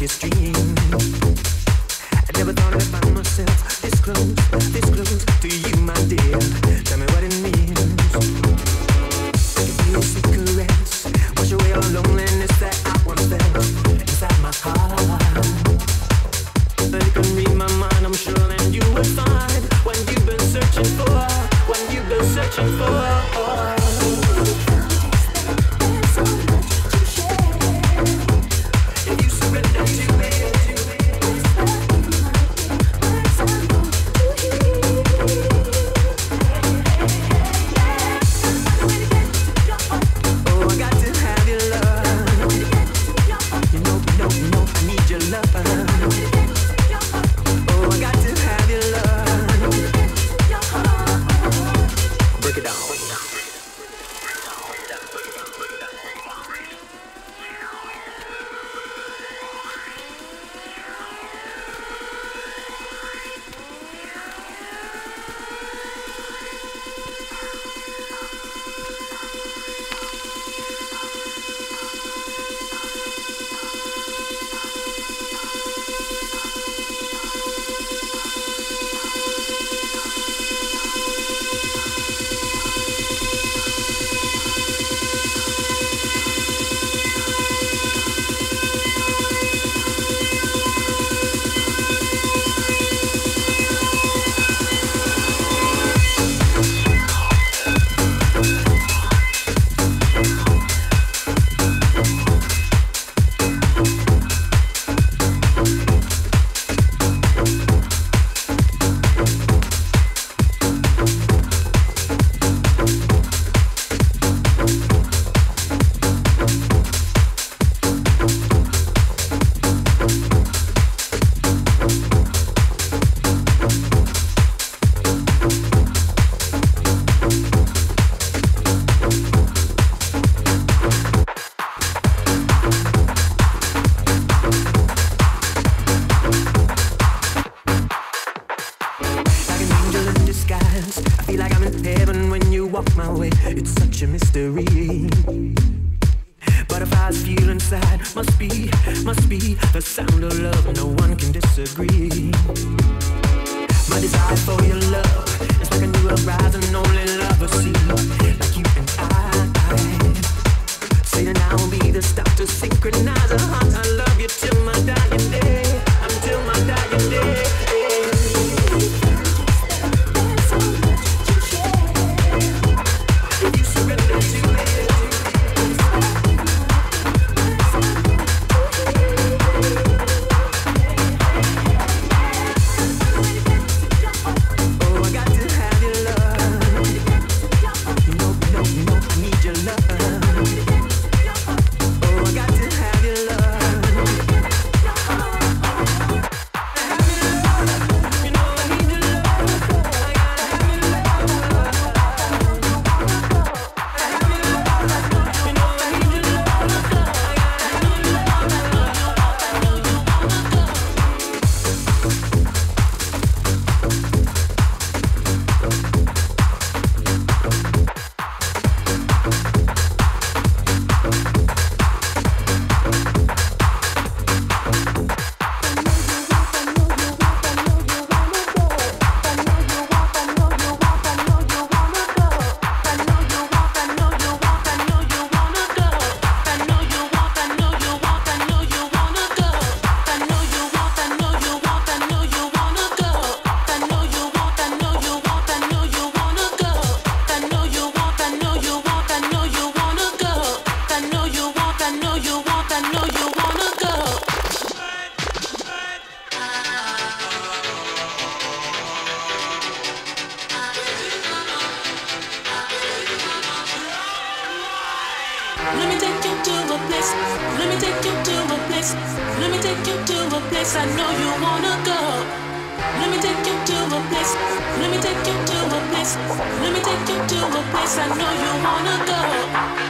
darkest dreams. place. Let me take you to a place. Let me take you to a place I know you wanna go. Let me take you to a place. Let me take you to a place. Let me take you to a place I know you wanna go.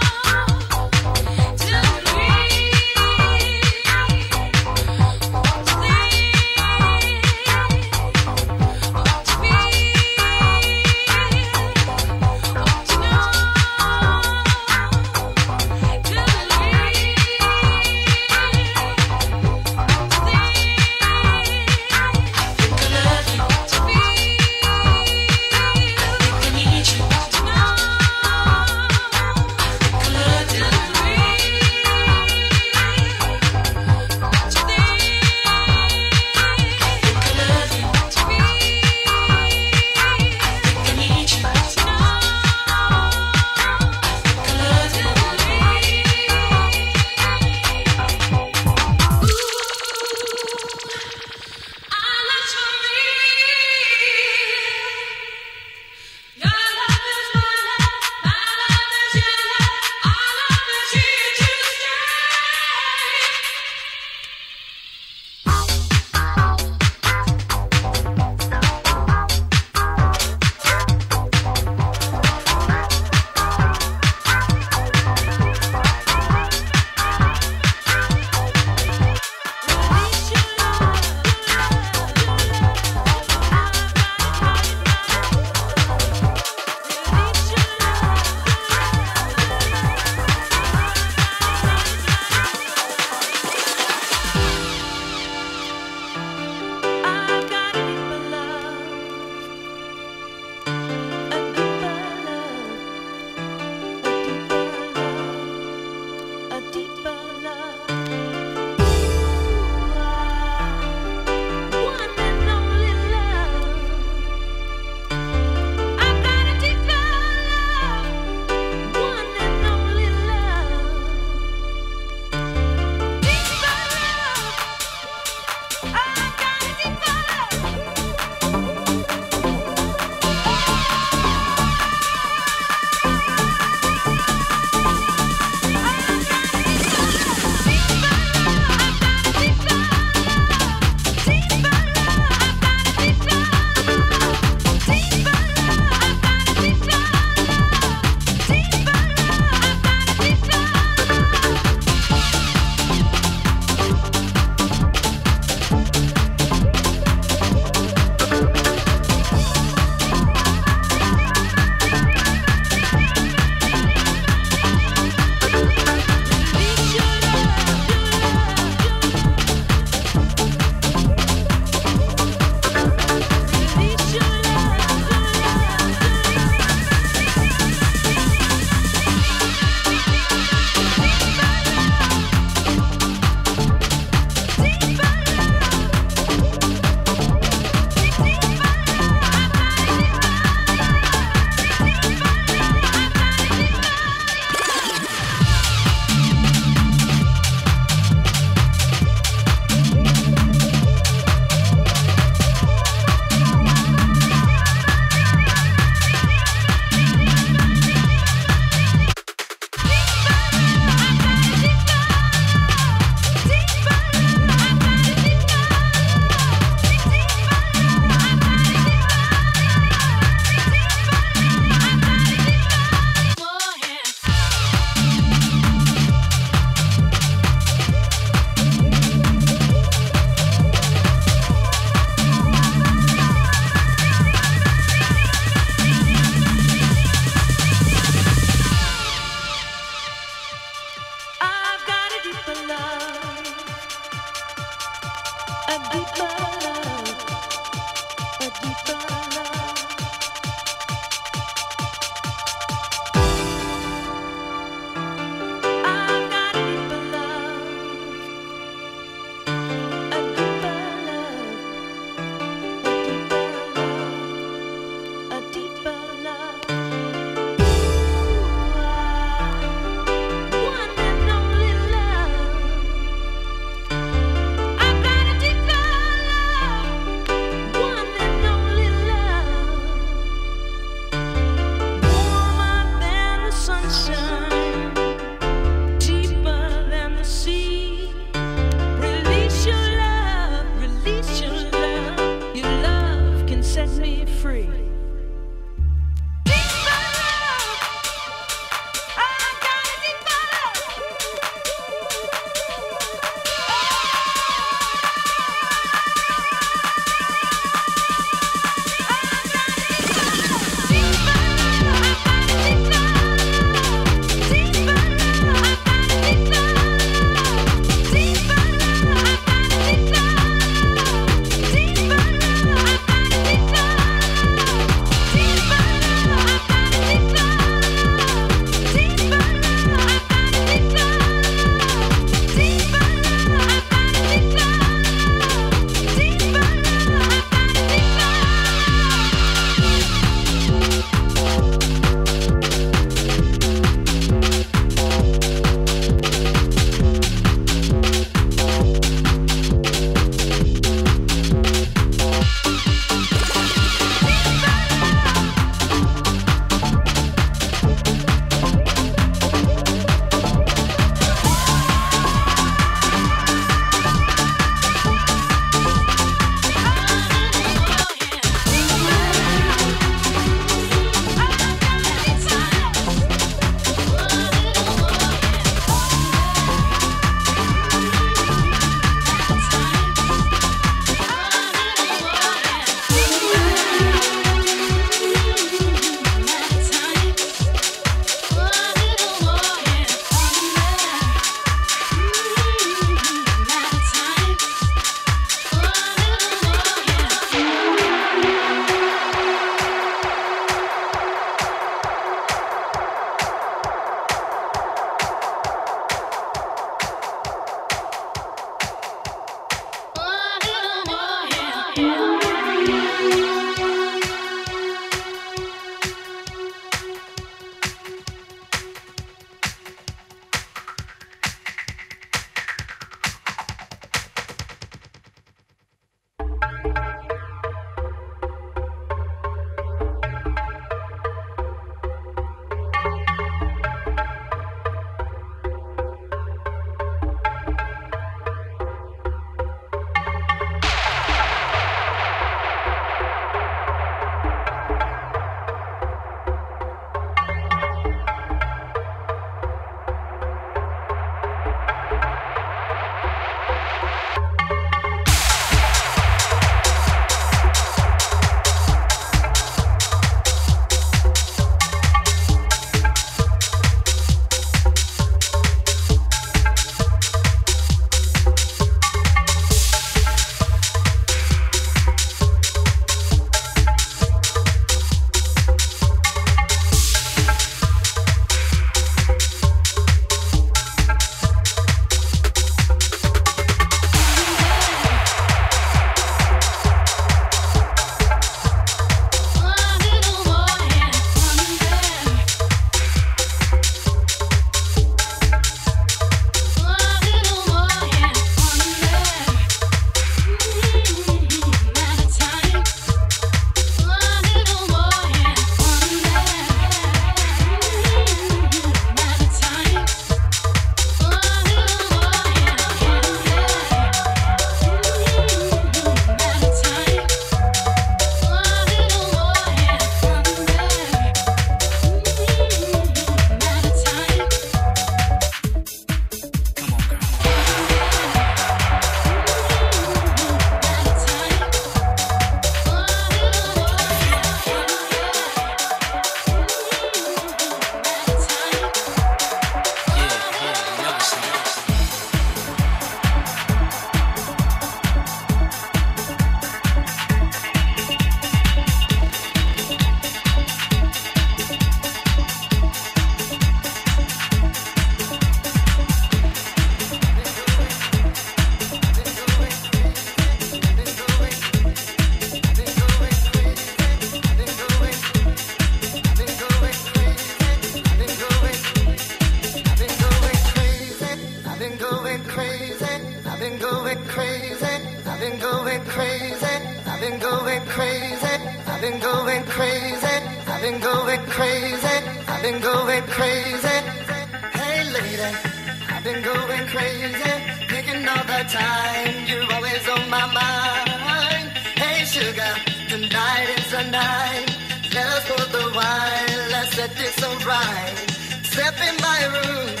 I've been going crazy, thinking all the time. You're always on my mind. Hey, sugar, tonight is the night. Let us pour the wine, let's set this alright. Step in my room.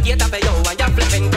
quieta, pero vaya flepen